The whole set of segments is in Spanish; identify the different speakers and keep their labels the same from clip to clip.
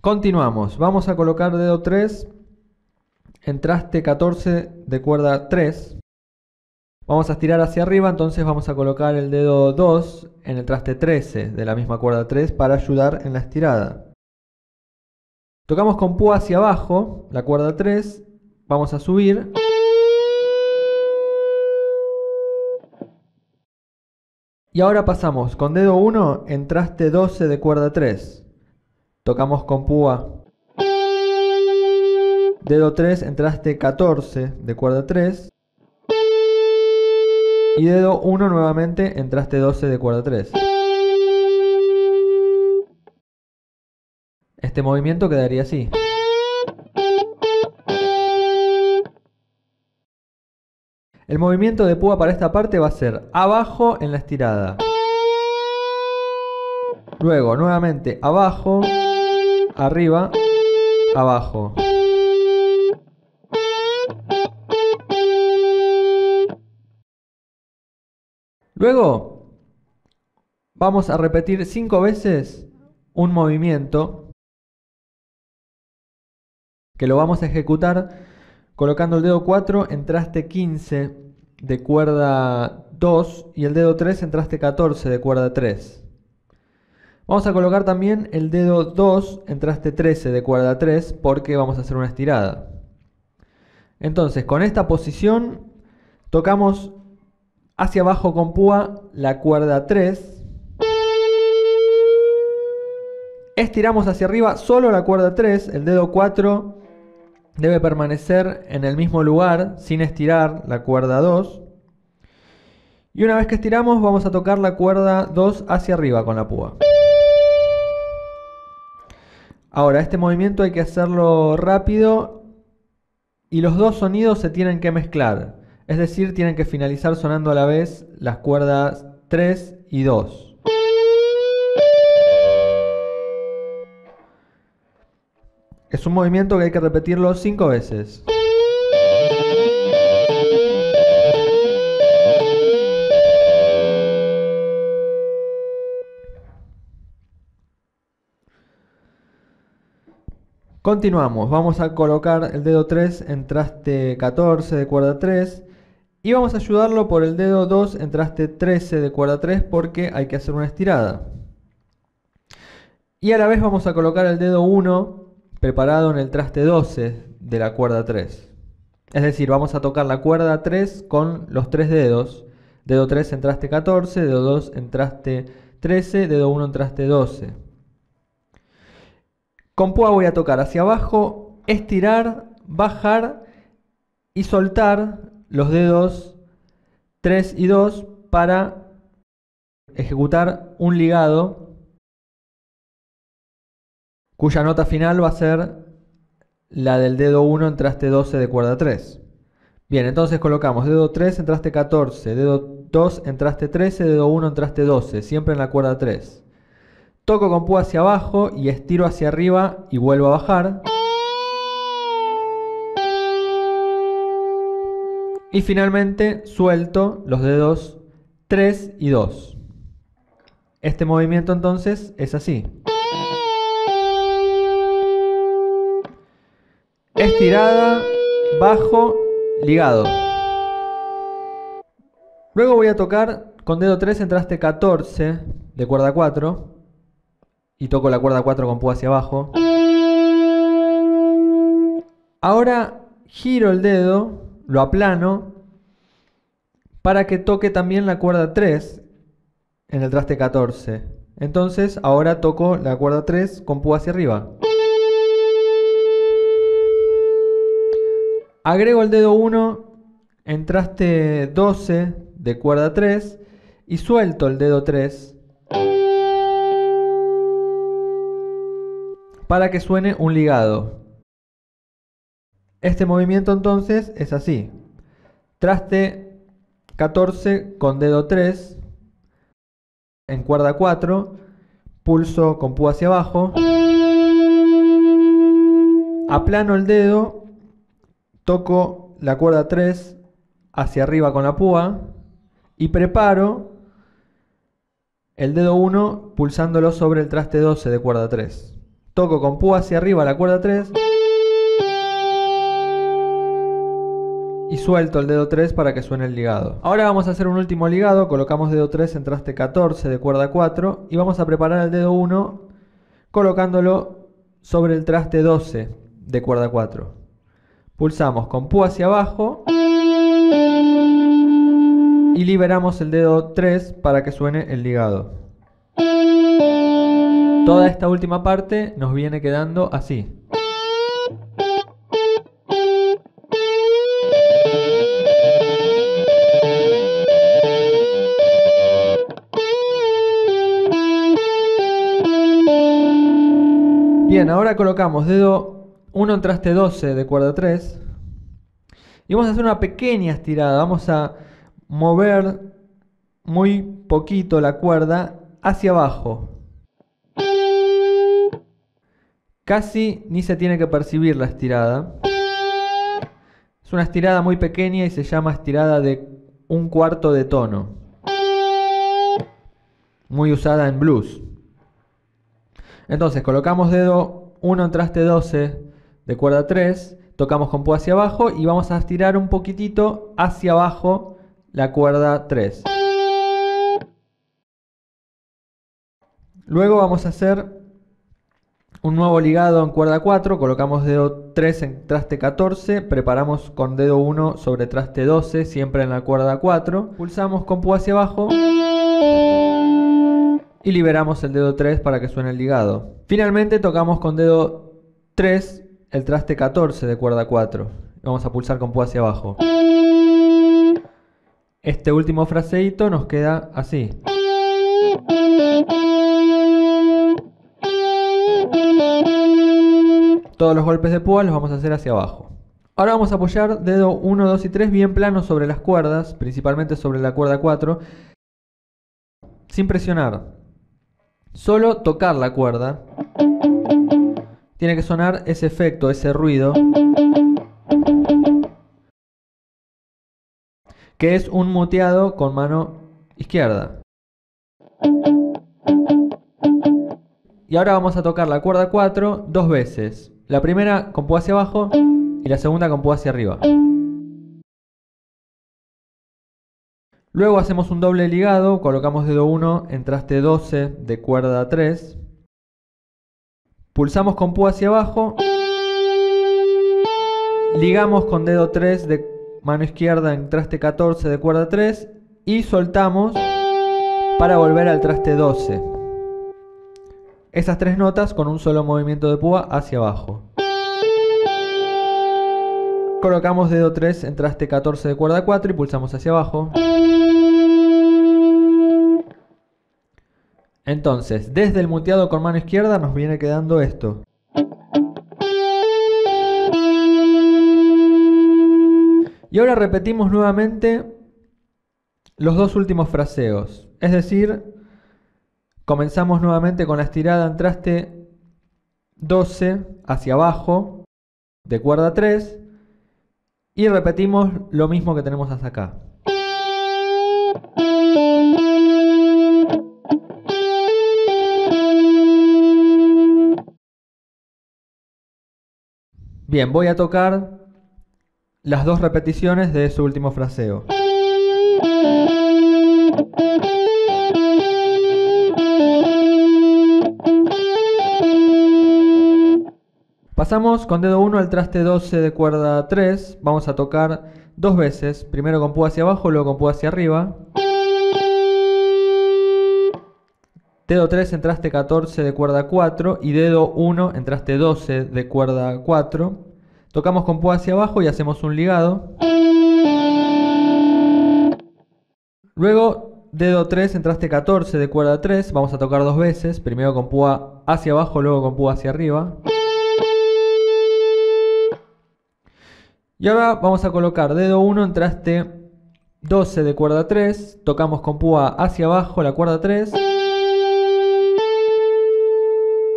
Speaker 1: Continuamos, vamos a colocar dedo 3 en traste 14 de cuerda 3. Vamos a estirar hacia arriba, entonces vamos a colocar el dedo 2 en el traste 13 de la misma cuerda 3 para ayudar en la estirada. Tocamos con púa hacia abajo, la cuerda 3, vamos a subir. Y ahora pasamos con dedo 1 en traste 12 de cuerda 3. Tocamos con púa. Dedo 3 en traste 14 de cuerda 3. Y dedo 1 nuevamente en traste 12 de cuerda 3. Este movimiento quedaría así. El movimiento de púa para esta parte va a ser abajo en la estirada. Luego, nuevamente, abajo, arriba, abajo. Luego, vamos a repetir cinco veces un movimiento que lo vamos a ejecutar colocando el dedo 4 en traste 15 de cuerda 2 y el dedo 3 en traste 14 de cuerda 3. Vamos a colocar también el dedo 2 en traste 13 de cuerda 3 porque vamos a hacer una estirada. Entonces, con esta posición tocamos hacia abajo con púa la cuerda 3. Estiramos hacia arriba solo la cuerda 3, el dedo 4 debe permanecer en el mismo lugar sin estirar la cuerda 2. Y una vez que estiramos vamos a tocar la cuerda 2 hacia arriba con la púa. Ahora, este movimiento hay que hacerlo rápido y los dos sonidos se tienen que mezclar. Es decir, tienen que finalizar sonando a la vez las cuerdas 3 y 2. Es un movimiento que hay que repetirlo cinco veces. Continuamos, vamos a colocar el dedo 3 en traste 14 de cuerda 3 y vamos a ayudarlo por el dedo 2 en traste 13 de cuerda 3 porque hay que hacer una estirada. Y a la vez vamos a colocar el dedo 1 preparado en el traste 12 de la cuerda 3. Es decir, vamos a tocar la cuerda 3 con los tres dedos. Dedo 3 en traste 14, dedo 2 en traste 13, dedo 1 en traste 12. Con púa voy a tocar hacia abajo, estirar, bajar y soltar los dedos 3 y 2 para ejecutar un ligado cuya nota final va a ser la del dedo 1 en traste 12 de cuerda 3. Bien, entonces colocamos dedo 3 en traste 14, dedo 2 en traste 13, dedo 1 en traste 12, siempre en la cuerda 3. Toco con púa hacia abajo y estiro hacia arriba y vuelvo a bajar. Y finalmente suelto los dedos 3 y 2. Este movimiento entonces es así. estirada, bajo, ligado. Luego voy a tocar con dedo 3 en traste 14 de cuerda 4 y toco la cuerda 4 con púa hacia abajo. Ahora giro el dedo, lo aplano para que toque también la cuerda 3 en el traste 14. Entonces ahora toco la cuerda 3 con púa hacia arriba. Agrego el dedo 1 en traste 12 de cuerda 3 y suelto el dedo 3 para que suene un ligado. Este movimiento entonces es así. Traste 14 con dedo 3 en cuerda 4, pulso con púa hacia abajo, aplano el dedo toco la cuerda 3 hacia arriba con la púa y preparo el dedo 1 pulsándolo sobre el traste 12 de cuerda 3. Toco con púa hacia arriba la cuerda 3 y suelto el dedo 3 para que suene el ligado. Ahora vamos a hacer un último ligado, colocamos dedo 3 en traste 14 de cuerda 4 y vamos a preparar el dedo 1 colocándolo sobre el traste 12 de cuerda 4. Pulsamos con púa hacia abajo y liberamos el dedo 3 para que suene el ligado. Toda esta última parte nos viene quedando así. Bien, ahora colocamos dedo 1 en traste 12 de cuerda 3 y vamos a hacer una pequeña estirada. Vamos a mover muy poquito la cuerda hacia abajo. Casi ni se tiene que percibir la estirada. Es una estirada muy pequeña y se llama estirada de un cuarto de tono. Muy usada en blues. Entonces colocamos dedo 1 en traste 12 de cuerda 3, tocamos con púa hacia abajo y vamos a estirar un poquitito hacia abajo la cuerda 3. Luego vamos a hacer un nuevo ligado en cuerda 4, colocamos dedo 3 en traste 14, preparamos con dedo 1 sobre traste 12, siempre en la cuerda 4, pulsamos con púa hacia abajo y liberamos el dedo 3 para que suene el ligado. Finalmente tocamos con dedo 3 el traste 14 de cuerda 4. Vamos a pulsar con púa hacia abajo. Este último fraseito nos queda así. Todos los golpes de púa los vamos a hacer hacia abajo. Ahora vamos a apoyar dedo 1, 2 y 3 bien planos sobre las cuerdas, principalmente sobre la cuerda 4, sin presionar. Solo tocar la cuerda. Tiene que sonar ese efecto, ese ruido. Que es un muteado con mano izquierda. Y ahora vamos a tocar la cuerda 4 dos veces. La primera con púa hacia abajo y la segunda con púa hacia arriba. Luego hacemos un doble ligado, colocamos dedo 1 en traste 12 de cuerda 3. Pulsamos con púa hacia abajo. Ligamos con dedo 3 de mano izquierda en traste 14 de cuerda 3 y soltamos para volver al traste 12. Esas tres notas con un solo movimiento de púa hacia abajo. Colocamos dedo 3 en traste 14 de cuerda 4 y pulsamos hacia abajo. Entonces, desde el muteado con mano izquierda nos viene quedando esto. Y ahora repetimos nuevamente los dos últimos fraseos. Es decir, comenzamos nuevamente con la estirada en traste 12 hacia abajo de cuerda 3 y repetimos lo mismo que tenemos hasta acá. Bien, voy a tocar las dos repeticiones de ese último fraseo. Pasamos con dedo 1 al traste 12 de cuerda 3. Vamos a tocar dos veces. Primero con púa hacia abajo, luego con púa hacia arriba. Dedo 3 en traste 14 de cuerda 4 y dedo 1 en traste 12 de cuerda 4. Tocamos con púa hacia abajo y hacemos un ligado. Luego dedo 3 en traste 14 de cuerda 3. Vamos a tocar dos veces. Primero con púa hacia abajo, luego con púa hacia arriba. Y ahora vamos a colocar dedo 1 en traste 12 de cuerda 3, tocamos con púa hacia abajo la cuerda 3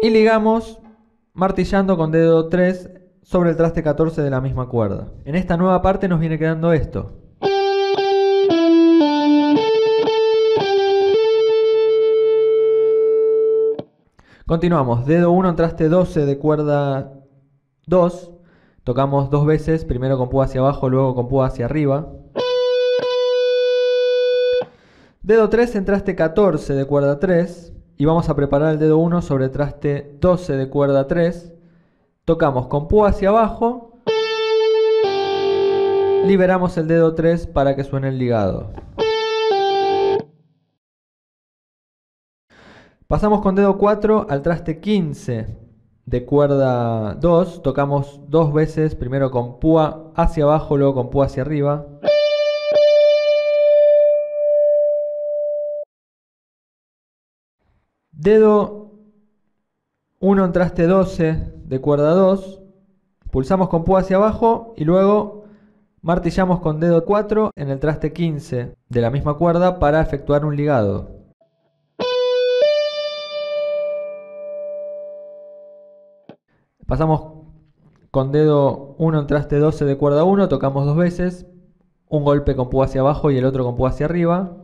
Speaker 1: y ligamos martillando con dedo 3 sobre el traste 14 de la misma cuerda. En esta nueva parte nos viene quedando esto. Continuamos, dedo 1 en traste 12 de cuerda 2, tocamos dos veces, primero con púa hacia abajo, luego con púa hacia arriba. Dedo 3 en traste 14 de cuerda 3 y vamos a preparar el dedo 1 sobre traste 12 de cuerda 3. Tocamos con púa hacia abajo, liberamos el dedo 3 para que suene el ligado. Pasamos con dedo 4 al traste 15 de cuerda 2. Tocamos dos veces, primero con púa hacia abajo, luego con púa hacia arriba. Dedo 1 en traste 12 de cuerda 2. Pulsamos con púa hacia abajo y luego martillamos con dedo 4 en el traste 15 de la misma cuerda para efectuar un ligado. Pasamos con dedo 1 en traste 12 de cuerda 1, tocamos dos veces, un golpe con púa hacia abajo y el otro con púa hacia arriba.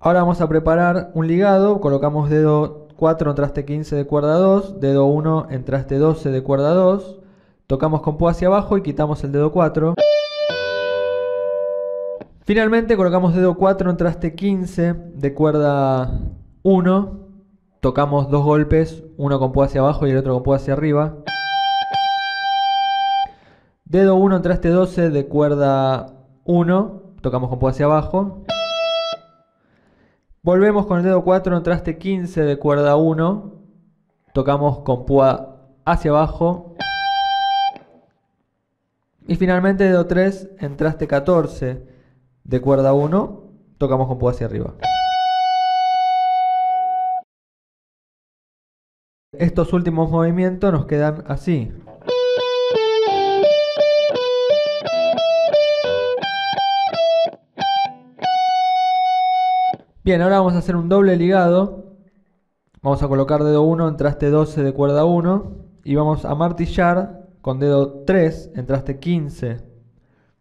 Speaker 1: Ahora vamos a preparar un ligado, colocamos dedo 4 en traste 15 de cuerda 2, dedo 1 en traste 12 de cuerda 2, tocamos con púa hacia abajo y quitamos el dedo 4. Finalmente colocamos dedo 4 en traste 15 de cuerda 1, tocamos dos golpes, uno con púa hacia abajo y el otro con púa hacia arriba. Dedo 1 en traste 12 de cuerda 1, tocamos con púa hacia abajo. Volvemos con el dedo 4 en traste 15 de cuerda 1, tocamos con púa hacia abajo. Y finalmente dedo 3 en traste 14 de cuerda 1, tocamos con púa hacia arriba. Estos últimos movimientos nos quedan así. Bien, ahora vamos a hacer un doble ligado. Vamos a colocar dedo 1 en traste 12 de cuerda 1 y vamos a martillar con dedo 3 en traste 15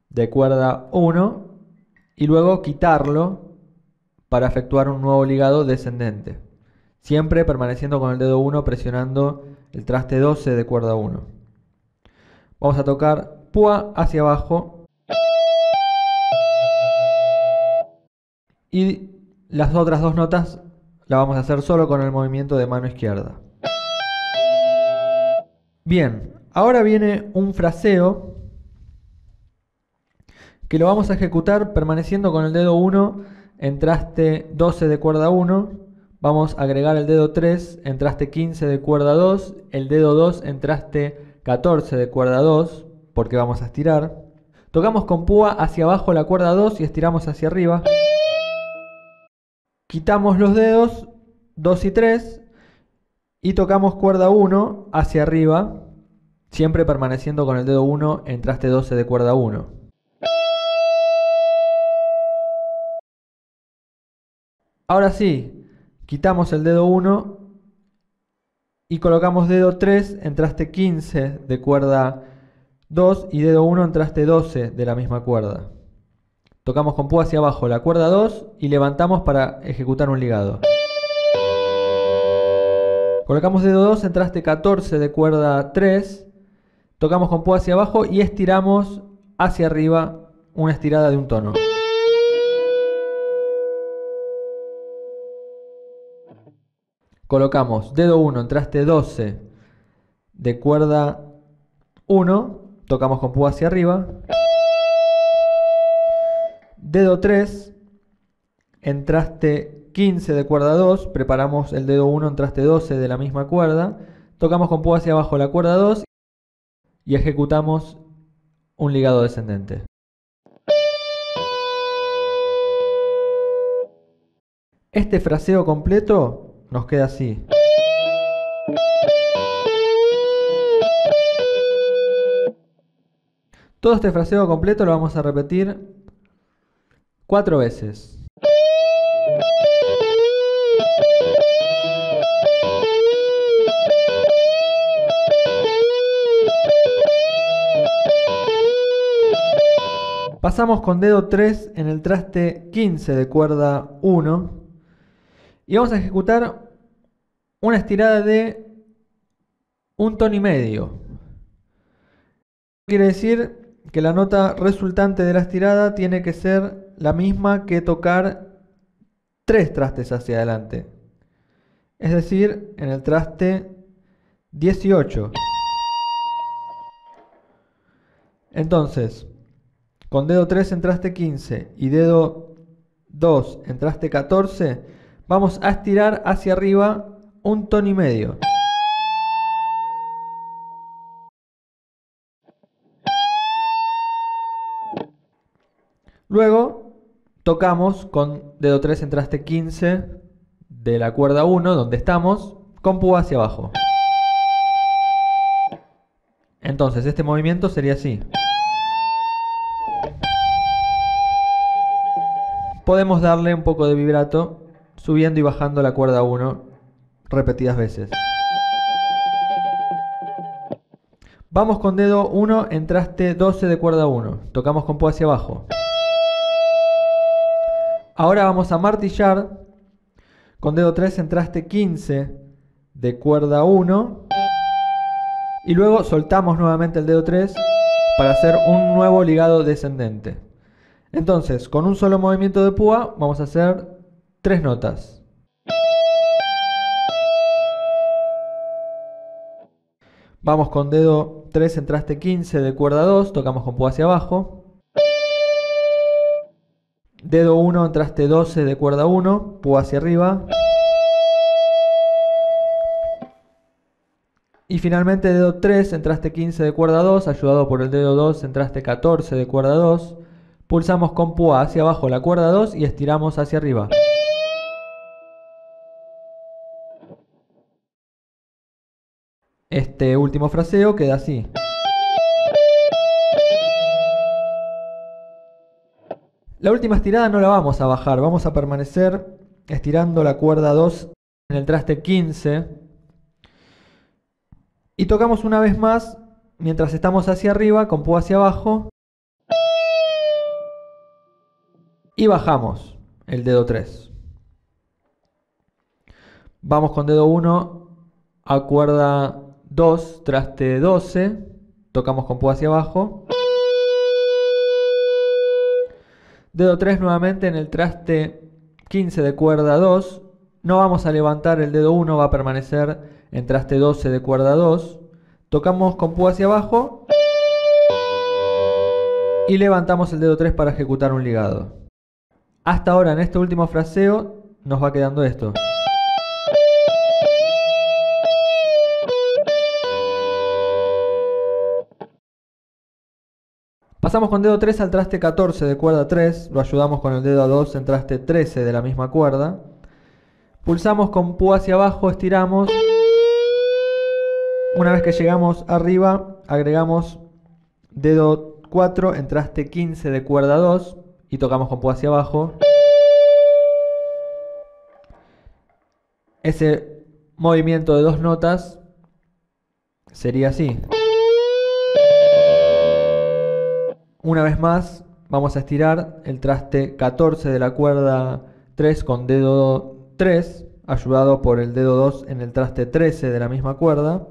Speaker 1: de cuerda 1 y luego quitarlo para efectuar un nuevo ligado descendente. Siempre permaneciendo con el dedo 1 presionando el traste 12 de cuerda 1. Vamos a tocar púa hacia abajo. Y las otras dos notas las vamos a hacer solo con el movimiento de mano izquierda. Bien, ahora viene un fraseo que lo vamos a ejecutar permaneciendo con el dedo 1 en traste 12 de cuerda 1 Vamos a agregar el dedo 3 en traste 15 de cuerda 2, el dedo 2 en traste 14 de cuerda 2, porque vamos a estirar. Tocamos con púa hacia abajo la cuerda 2 y estiramos hacia arriba. Quitamos los dedos 2 y 3 y tocamos cuerda 1 hacia arriba, siempre permaneciendo con el dedo 1 en traste 12 de cuerda 1. Ahora sí, Quitamos el dedo 1 y colocamos dedo 3 en traste 15 de cuerda 2 y dedo 1 en traste 12 de la misma cuerda. Tocamos con púa hacia abajo la cuerda 2 y levantamos para ejecutar un ligado. Colocamos dedo 2 en traste 14 de cuerda 3, tocamos con púa hacia abajo y estiramos hacia arriba una estirada de un tono. Colocamos dedo 1 en traste 12 de cuerda 1, tocamos con púa hacia arriba, dedo 3 en traste 15 de cuerda 2, preparamos el dedo 1 en traste 12 de la misma cuerda, tocamos con púa hacia abajo la cuerda 2 y ejecutamos un ligado descendente. Este fraseo completo nos queda así. Todo este fraseo completo lo vamos a repetir cuatro veces. Pasamos con dedo 3 en el traste 15 de cuerda 1 y vamos a ejecutar una estirada de un tono y medio. Quiere decir que la nota resultante de la estirada tiene que ser la misma que tocar tres trastes hacia adelante. Es decir, en el traste 18. Entonces, con dedo 3 en traste 15 y dedo 2 en traste 14, vamos a estirar hacia arriba un tono y medio. Luego tocamos con dedo 3 en traste 15 de la cuerda 1, donde estamos, con púa hacia abajo. Entonces este movimiento sería así. Podemos darle un poco de vibrato subiendo y bajando la cuerda 1 repetidas veces. Vamos con dedo 1 en traste 12 de cuerda 1. Tocamos con púa hacia abajo. Ahora vamos a martillar con dedo 3 en traste 15 de cuerda 1 y luego soltamos nuevamente el dedo 3 para hacer un nuevo ligado descendente. Entonces, con un solo movimiento de púa vamos a hacer tres notas. Vamos con dedo 3 en traste 15 de cuerda 2, tocamos con púa hacia abajo. Dedo 1 en traste 12 de cuerda 1, púa hacia arriba. Y finalmente dedo 3 en traste 15 de cuerda 2, ayudado por el dedo 2 en traste 14 de cuerda 2. Pulsamos con púa hacia abajo la cuerda 2 y estiramos hacia arriba. Este último fraseo queda así. La última estirada no la vamos a bajar, vamos a permanecer estirando la cuerda 2 en el traste 15 y tocamos una vez más mientras estamos hacia arriba con púa hacia abajo y bajamos el dedo 3. Vamos con dedo 1 a cuerda 2, traste 12, tocamos con púa hacia abajo Dedo 3 nuevamente en el traste 15 de cuerda 2. No vamos a levantar el dedo 1, va a permanecer en traste 12 de cuerda 2. Tocamos con púa hacia abajo. Y levantamos el dedo 3 para ejecutar un ligado. Hasta ahora en este último fraseo nos va quedando esto. Pasamos con dedo 3 al traste 14 de cuerda 3, lo ayudamos con el dedo 2 en traste 13 de la misma cuerda. Pulsamos con púa hacia abajo, estiramos. Una vez que llegamos arriba, agregamos dedo 4 en traste 15 de cuerda 2 y tocamos con púa hacia abajo. Ese movimiento de dos notas sería así. Una vez más, vamos a estirar el traste 14 de la cuerda 3 con dedo 3, ayudado por el dedo 2 en el traste 13 de la misma cuerda.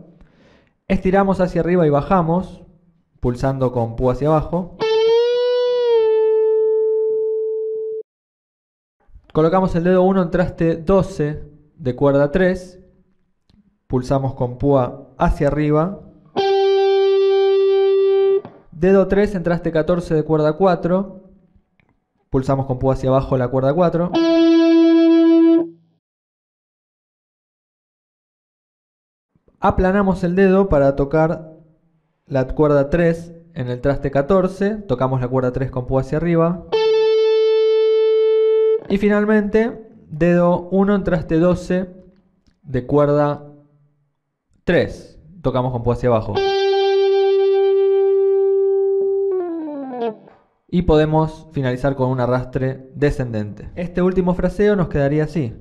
Speaker 1: Estiramos hacia arriba y bajamos, pulsando con púa hacia abajo. Colocamos el dedo 1 en traste 12 de cuerda 3, pulsamos con púa hacia arriba Dedo 3 en traste 14 de cuerda 4. Pulsamos con púa hacia abajo la cuerda 4. Aplanamos el dedo para tocar la cuerda 3 en el traste 14. Tocamos la cuerda 3 con púa hacia arriba. Y finalmente, dedo 1 en traste 12 de cuerda 3. Tocamos con púa hacia abajo. y podemos finalizar con un arrastre descendente. Este último fraseo nos quedaría así.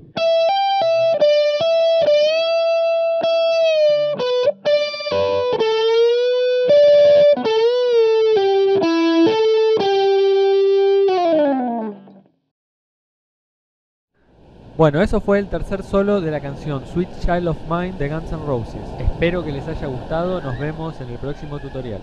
Speaker 1: Bueno, eso fue el tercer solo de la canción Sweet Child of Mine de Guns N' Roses. Espero que les haya gustado, nos vemos en el próximo tutorial.